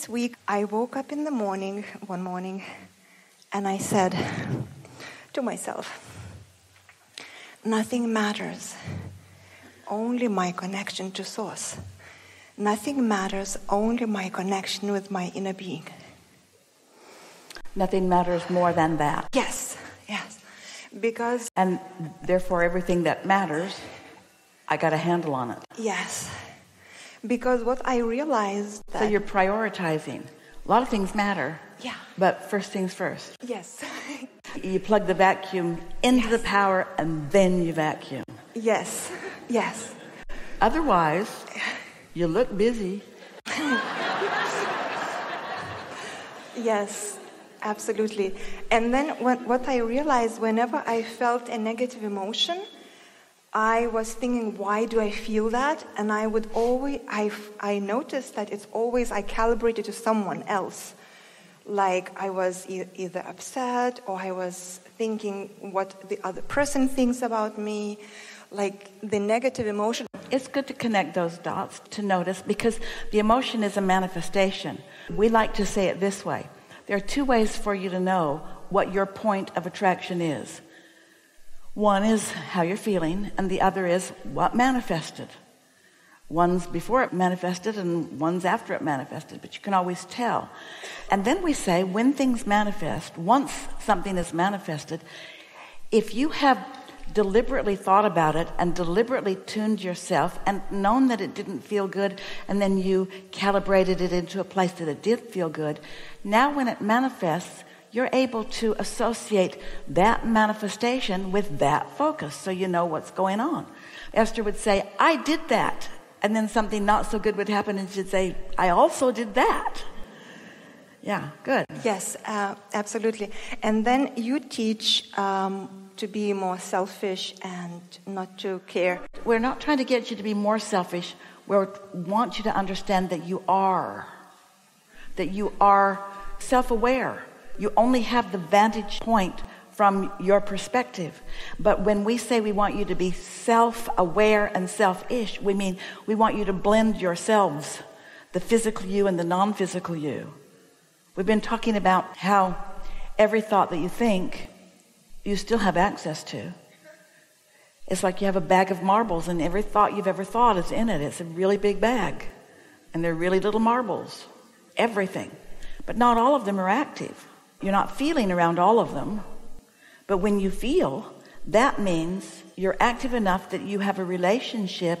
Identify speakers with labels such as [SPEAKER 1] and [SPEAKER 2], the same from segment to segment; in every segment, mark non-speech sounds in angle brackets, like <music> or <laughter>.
[SPEAKER 1] this week, I woke up in the morning, one morning, and I said to myself, Nothing matters, only my connection to Source. Nothing matters, only my connection with my inner being.
[SPEAKER 2] Nothing matters more than that.
[SPEAKER 1] Yes, yes. Because.
[SPEAKER 2] And therefore, everything that matters, I got a handle on it.
[SPEAKER 1] Yes. Because what I realized.
[SPEAKER 2] so you're prioritizing. A lot of things matter.
[SPEAKER 1] Yeah.
[SPEAKER 2] But first things first.
[SPEAKER 1] Yes. <laughs>
[SPEAKER 2] you plug the vacuum into yes. the power and then you vacuum.
[SPEAKER 1] Yes. Yes.
[SPEAKER 2] Otherwise, you look busy.
[SPEAKER 1] yes, absolutely. And then what, what I realized whenever I felt a negative emotion, I was thinking, why do I feel that? And I would always, I, I noticed that it's always I calibrated to someone else. Like I was e- either upset or I was thinking what the other person thinks about me, like the negative emotion.
[SPEAKER 2] It's good to connect those dots to notice because the emotion is a manifestation. We like to say it this way there are two ways for you to know what your point of attraction is. One is how you're feeling, and the other is what manifested. One's before it manifested, and one's after it manifested, but you can always tell. And then we say when things manifest, once something is manifested, if you have deliberately thought about it and deliberately tuned yourself and known that it didn't feel good, and then you calibrated it into a place that it did feel good, now when it manifests, you're able to associate that manifestation with that focus so you know what's going on. Esther would say, I did that. And then something not so good would happen, and she'd say, I also did that. Yeah, good.
[SPEAKER 1] Yes, uh, absolutely. And then you teach um, to be more selfish and not to care.
[SPEAKER 2] We're not trying to get you to be more selfish. We want you to understand that you are, that you are self aware you only have the vantage point from your perspective. But when we say we want you to be self aware and selfish, we mean we want you to blend yourselves, the physical you and the non physical you. We've been talking about how every thought that you think, you still have access to. It's like you have a bag of marbles, and every thought you've ever thought is in it. It's a really big bag, and they're really little marbles. Everything. But not all of them are active. You're not feeling around all of them. But when you feel, that means you're active enough that you have a relationship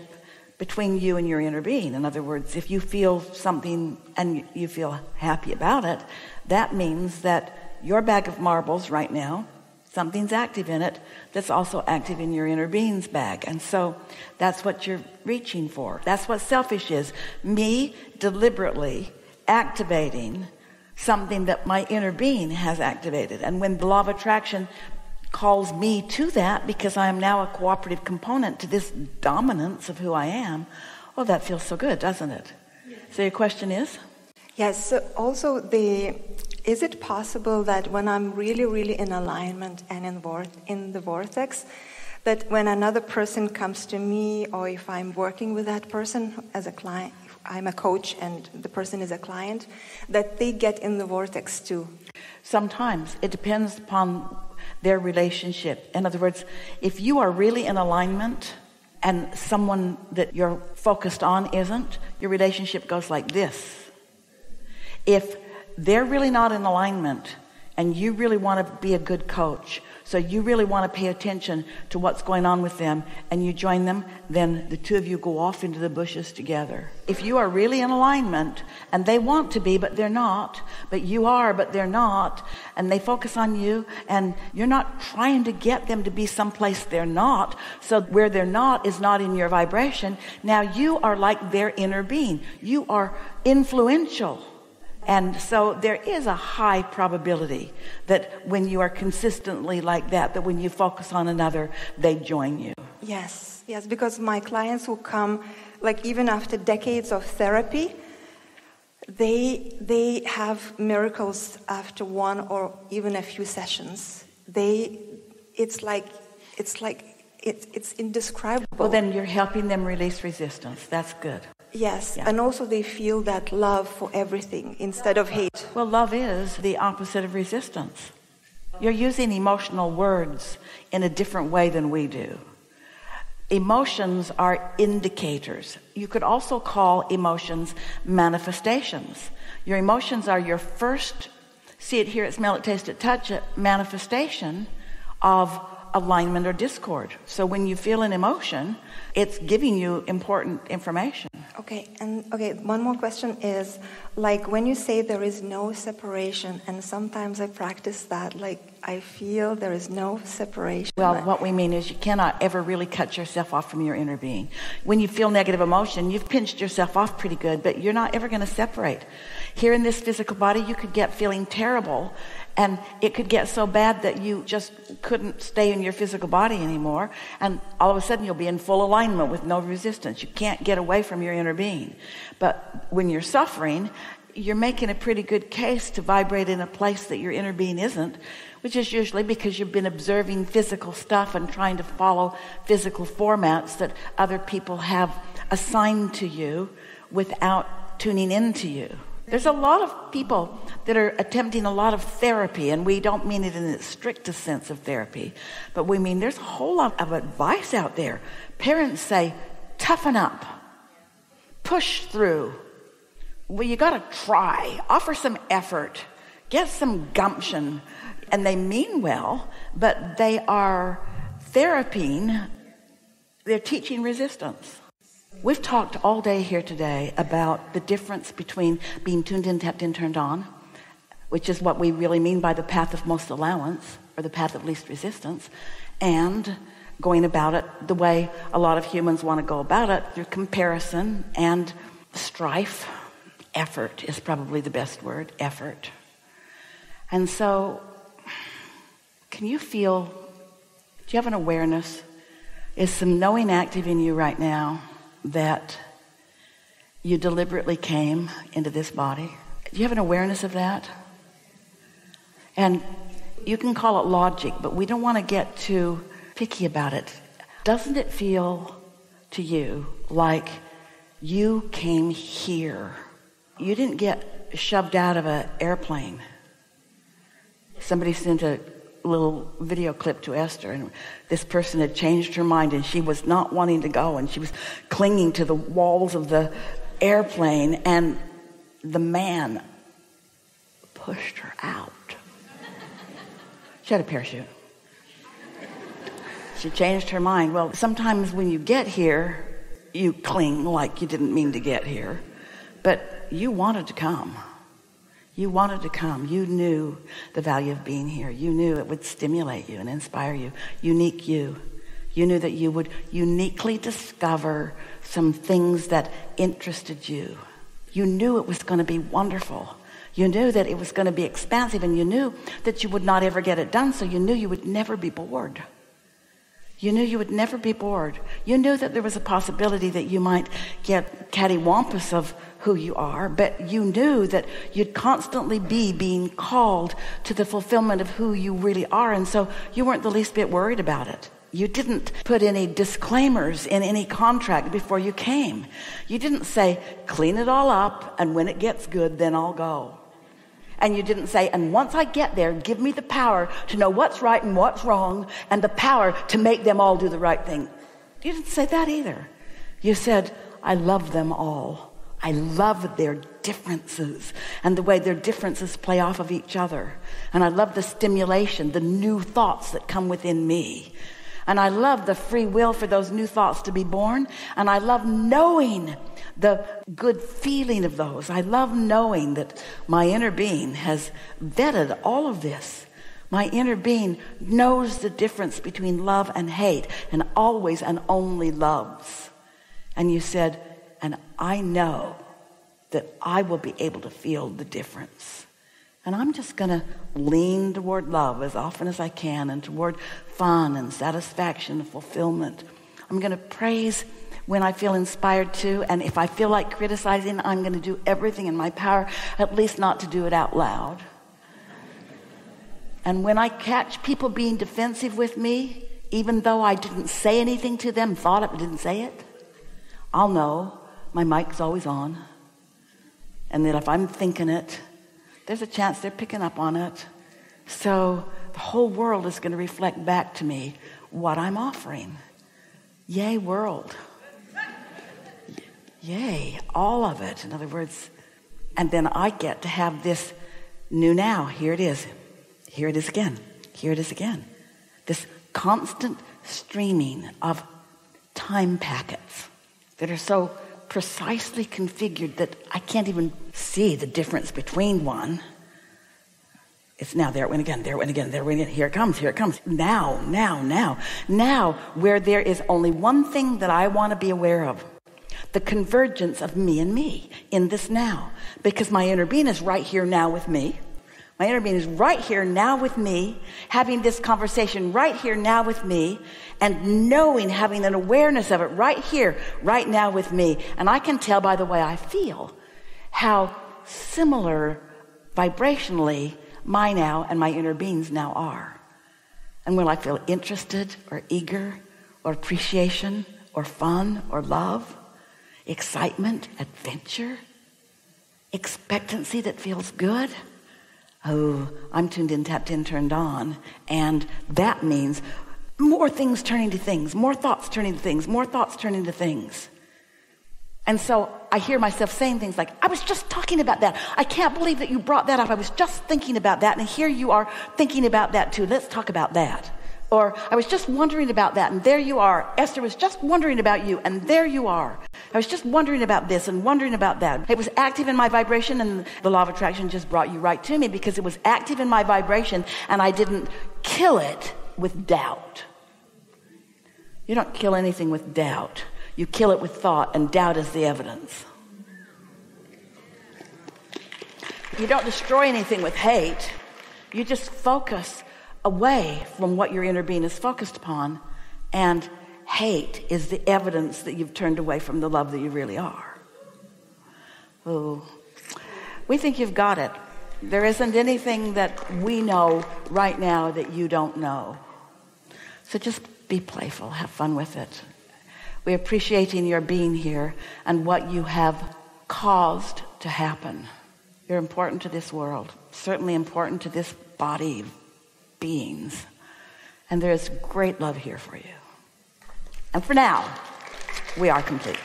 [SPEAKER 2] between you and your inner being. In other words, if you feel something and you feel happy about it, that means that your bag of marbles right now, something's active in it that's also active in your inner being's bag. And so that's what you're reaching for. That's what selfish is. Me deliberately activating something that my inner being has activated. And when the law of attraction calls me to that because I am now a cooperative component to this dominance of who I am, well, that feels so good, doesn't it? Yes. So your question is?
[SPEAKER 1] Yes. So also the is it possible that when I'm really, really in alignment and in, in the vortex, that when another person comes to me, or if I'm working with that person as a client, I'm a coach and the person is a client, that they get in the vortex too?
[SPEAKER 2] Sometimes. It depends upon their relationship. In other words, if you are really in alignment and someone that you're focused on isn't, your relationship goes like this. If they're really not in alignment and you really want to be a good coach, so you really want to pay attention to what's going on with them and you join them, then the two of you go off into the bushes together. If you are really in alignment and they want to be, but they're not, but you are, but they're not, and they focus on you and you're not trying to get them to be someplace they're not. So where they're not is not in your vibration. Now you are like their inner being. You are influential. And so there is a high probability that when you are consistently like that, that when you focus on another, they join you.
[SPEAKER 1] Yes, yes, because my clients who come, like even after decades of therapy, they, they have miracles after one or even a few sessions. They, it's like, it's like, it's, it's indescribable.
[SPEAKER 2] Well, then you're helping them release resistance. That's good.
[SPEAKER 1] Yes,
[SPEAKER 2] Yeah.
[SPEAKER 1] and also they feel that love for everything instead of hate.
[SPEAKER 2] Well, love is the opposite of resistance. You're using emotional words in a different way than we do. Emotions are indicators. You could also call emotions manifestations. Your emotions are your first see it, hear it, smell it, taste it, touch it manifestation of alignment or discord. So when you feel an emotion, it's giving you important information.
[SPEAKER 1] Okay, and okay, one more question is like when you say there is no separation, and sometimes I practice that, like I feel there is no separation.
[SPEAKER 2] Well, what we mean is you cannot ever really cut yourself off from your inner being. When you feel negative emotion, you've pinched yourself off pretty good, but you're not ever going to separate. Here in this physical body, you could get feeling terrible, and it could get so bad that you just couldn't stay in your physical body anymore, and all of a sudden you'll be in full alignment with no resistance. You can't get away from your inner being. But when you're suffering, you're making a pretty good case to vibrate in a place that your inner being isn't, which is usually because you've been observing physical stuff and trying to follow physical formats that other people have assigned to you without tuning into you. There's a lot of people that are attempting a lot of therapy, and we don't mean it in the strictest sense of therapy, but we mean there's a whole lot of advice out there. Parents say, toughen up, push through. Well, you got to try, offer some effort, get some gumption. And they mean well, but they are therapying, they're teaching resistance. We've talked all day here today about the difference between being tuned in, tapped in, turned on, which is what we really mean by the path of most allowance or the path of least resistance, and going about it the way a lot of humans want to go about it through comparison and strife. Effort is probably the best word effort. And so, can you feel, do you have an awareness? Is some knowing active in you right now that you deliberately came into this body? Do you have an awareness of that? And you can call it logic, but we don't want to get too picky about it. Doesn't it feel to you like you came here? You didn't get shoved out of an airplane. Somebody sent a little video clip to Esther, and this person had changed her mind, and she was not wanting to go, and she was clinging to the walls of the airplane, and the man pushed her out. She had a parachute. She changed her mind. Well, sometimes when you get here, you cling like you didn't mean to get here, but you wanted to come. You wanted to come. You knew the value of being here. You knew it would stimulate you and inspire you. Unique you. You knew that you would uniquely discover some things that interested you. You knew it was going to be wonderful. You knew that it was going to be expansive and you knew that you would not ever get it done. So you knew you would never be bored. You knew you would never be bored. You knew that there was a possibility that you might get cattywampus of who you are, but you knew that you'd constantly be being called to the fulfillment of who you really are. And so you weren't the least bit worried about it. You didn't put any disclaimers in any contract before you came. You didn't say, clean it all up, and when it gets good, then I'll go. And you didn't say, and once I get there, give me the power to know what's right and what's wrong, and the power to make them all do the right thing. You didn't say that either. You said, I love them all. I love their differences and the way their differences play off of each other. And I love the stimulation, the new thoughts that come within me. And I love the free will for those new thoughts to be born. And I love knowing the good feeling of those. I love knowing that my inner being has vetted all of this. My inner being knows the difference between love and hate and always and only loves. And you said, and I know that I will be able to feel the difference. And I'm just going to lean toward love as often as I can and toward fun and satisfaction and fulfillment. I'm going to praise when I feel inspired to. And if I feel like criticizing, I'm going to do everything in my power, at least not to do it out loud. And when I catch people being defensive with me, even though I didn't say anything to them, thought it, but didn't say it, I'll know my mic's always on. And that if I'm thinking it, there's a chance they're picking up on it. So the whole world is going to reflect back to me what I'm offering. Yay, world. Yay, all of it. In other words, and then I get to have this new now. Here it is. Here it is again. Here it is again. This constant streaming of time packets that are so precisely configured that I can't even see the difference between one. It's now, there it went again, there it went again, there it went again. Here it comes, here it comes. Now, now, now, now, where there is only one thing that I want to be aware of the convergence of me and me in this now. Because my inner being is right here now with me. My inner being is right here now with me, having this conversation right here now with me, and knowing, having an awareness of it right here, right now with me. And I can tell by the way I feel how similar vibrationally my now and my inner beings now are. And when I feel interested or eager or appreciation or fun or love, excitement, adventure, expectancy that feels good, Oh, I'm tuned in, tapped in, turned on. And that means more things turning to things, more thoughts turning to things, more thoughts turning to things. And so I hear myself saying things like, I was just talking about that. I can't believe that you brought that up. I was just thinking about that. And here you are thinking about that too. Let's talk about that. Or I was just wondering about that. And there you are. Esther was just wondering about you. And there you are. I was just wondering about this and wondering about that. It was active in my vibration and the law of attraction just brought you right to me because it was active in my vibration and I didn't kill it with doubt. You don't kill anything with doubt. You kill it with thought and doubt is the evidence. You don't destroy anything with hate. You just focus away from what your inner being is focused upon and hate is the evidence that you've turned away from the love that you really are. Oh, we think you've got it. There isn't anything that we know right now that you don't know. So just be playful, have fun with it. We're appreciating your being here and what you have caused to happen. You're important to this world, certainly important to this body of beings. And there is great love here for you. And for now, we are complete.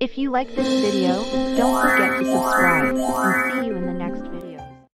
[SPEAKER 3] If you like this video, don't forget to subscribe and see you in the next